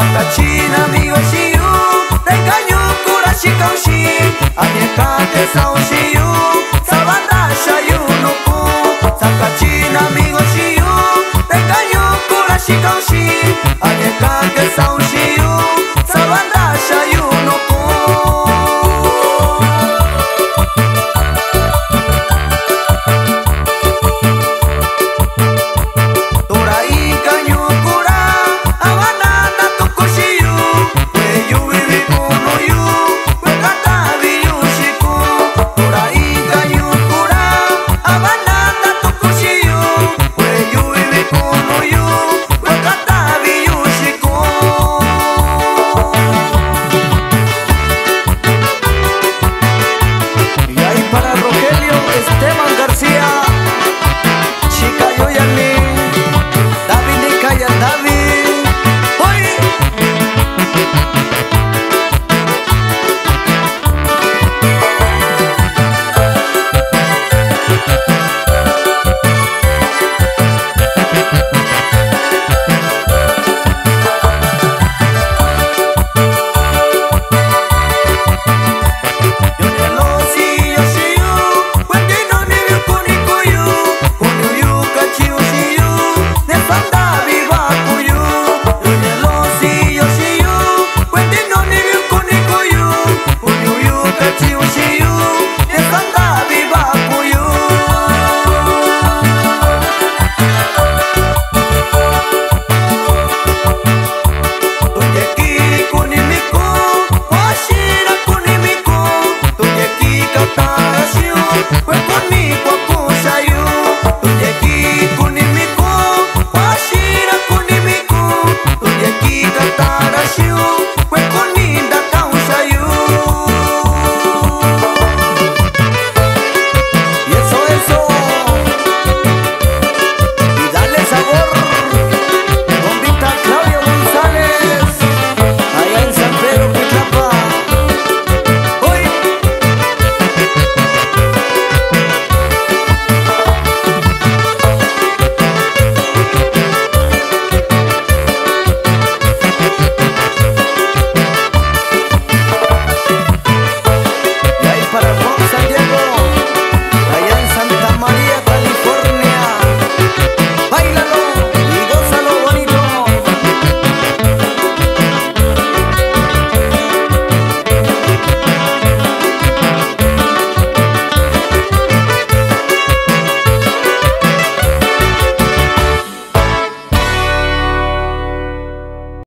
Sakachina amigo shiyu Tenganyu kura shikaushi Anyekate sao shiyu Sabanda Rogelio Esteban García.